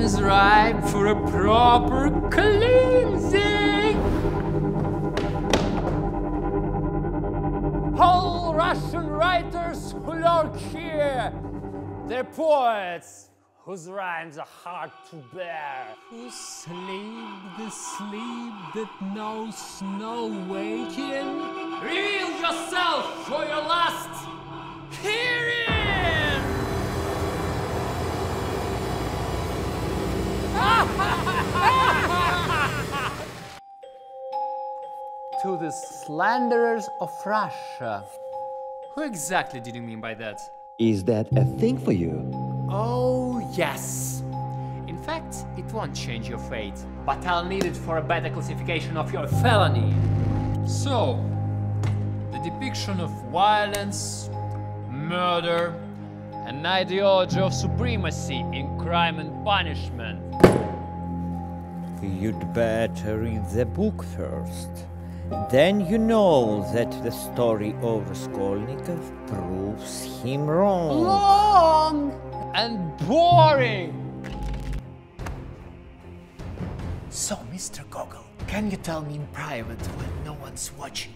is ripe for a proper cleansing. All Russian writers who lurk here, they're poets whose rhymes are hard to bear, who sleep the sleep that knows no waking. Reveal yourself for your last to the slanderers of Russia. Who exactly did you mean by that? Is that a thing for you? Oh, yes. In fact, it won't change your fate, but I'll need it for a better classification of your felony. So, the depiction of violence, murder, an ideology of supremacy in crime and punishment. You'd better read the book first. Then you know that the story of Raskolnikov proves him wrong. Long and boring! So, Mr. Gogol, can you tell me in private when no one's watching?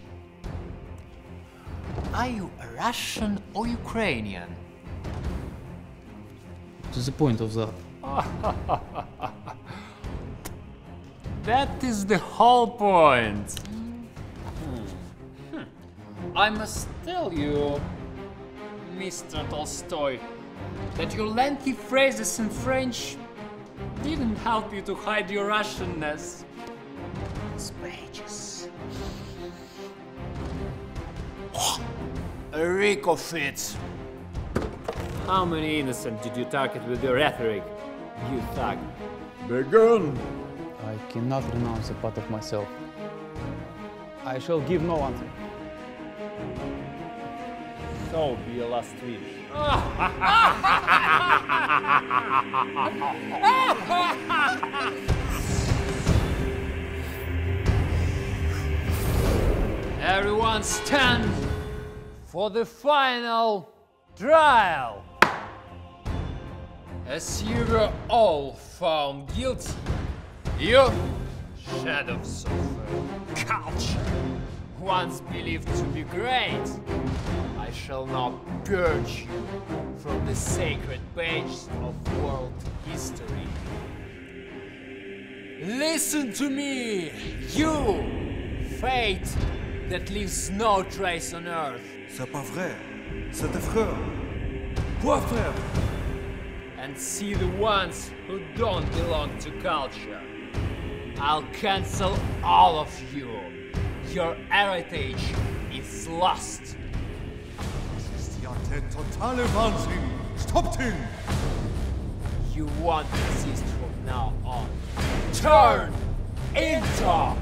Are you a Russian or Ukrainian? What's the point of that? That is the whole point. I must tell you, Mr. Tolstoy, that your lengthy phrases in French didn't help you to hide your Russianness. These pages. Rico Fitz. How many innocent did you target with your rhetoric, you thug? Begin! I cannot renounce a part of myself. I shall give no answer. So be your last wish. Everyone stand for the final trial. As you were all found guilty, you shadows of culture once believed to be great, I shall now purge you from the sacred pages of world history. Listen to me, you fate that leaves no trace on earth. C'est pas vrai. C'est affreux. Quoi faire? And see the ones who don't belong to culture. I'll cancel all of you. Your heritage is lost. Das ist ja der totale Wahnsinn. Stoppt ihn! You won't exist from now on. Turn into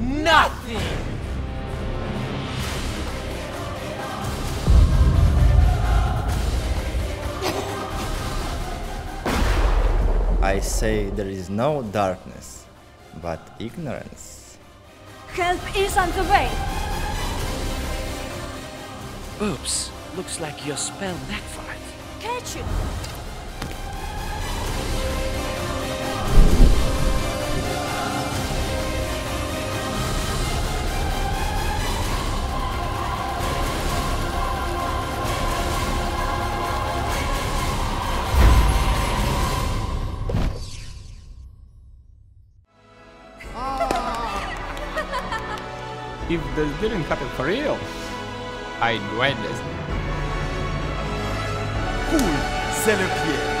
nothing! I say there is no darkness, but ignorance. Help is on the way. Oops, looks like your spell backfired. Catch you. If this didn't happen for real, I'd witness. Cool, c'est le pied.